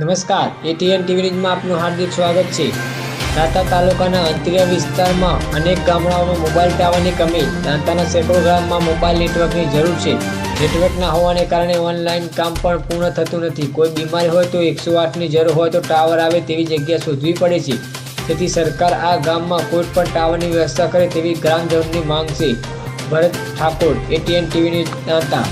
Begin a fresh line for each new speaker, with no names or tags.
નમસ્કાર ATN TV ન્યૂઝમાં આપનું હાર્દિક સ્વાગત છે. દાંતા તાલુકાના અંતરિય વિસ્તારમાં અનેક ગામડાઓમાં મોબાઈલ ટાવરની કમી દાંતાના સેંકડો ગામમાં મોબાઈલ નેટવર્કની જરૂર છે. નેટવર્ક ના હોવાને કારણે ઓનલાઈન કામ પણ પૂર્ણ થતું નથી. કોઈ બીમારી હોય તો એકસો આઠની જરૂર હોય તો ટાવર આવે તેવી જગ્યા શોધવી પડે છે. તેથી સરકાર આ ગામમાં કોઈ પણ ટાવરની વ્યવસ્થા કરે તેવી ગ્રામજનોની માંગ છે. Bharat Thakor ATN TV news Danta